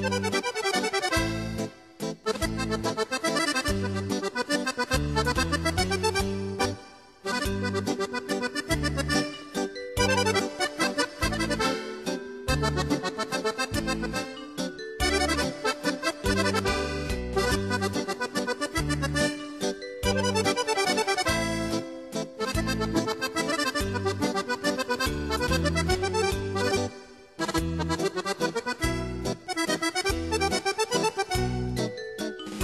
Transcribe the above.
Música